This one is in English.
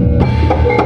Música